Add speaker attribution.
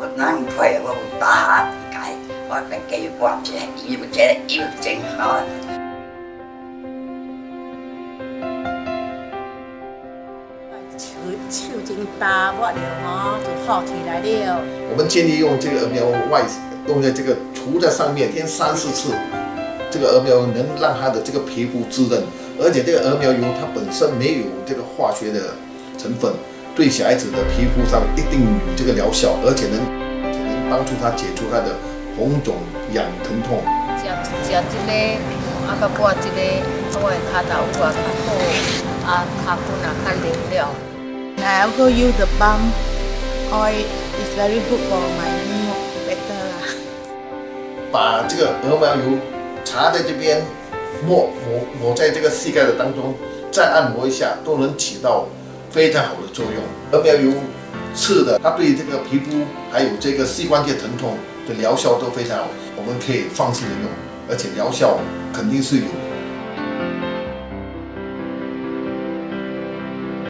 Speaker 1: 我拿唔我打下解，我等佮伊刮起，伊唔切，
Speaker 2: 伊唔真我
Speaker 3: 们建议用这个鸸鹋外用在这个涂在上面，用三四次，这个鸸鹋能让它的这个皮肤滋润，而且这个鸸鹋油它本身没有这个化学的成分。对小孩子的皮肤上一定有这个疗效，而且能帮助他解除他的红肿、痒、疼痛。
Speaker 4: 这样子，这样子嘞，阿把这个我的脚大骨啊，脚啊，脚骨啊，看灵了。
Speaker 2: I'll go use the balm oil. It's very good for my knee, better.
Speaker 3: 把这个鹅毛油擦在这边，抹抹抹在这个膝盖的当中，再按摩一下，都能起到。非常好的作用，而不要刺的，它对这个皮肤还有这个膝关节疼痛的疗效都非常好，我们可以放心的用，而且疗效肯定是有。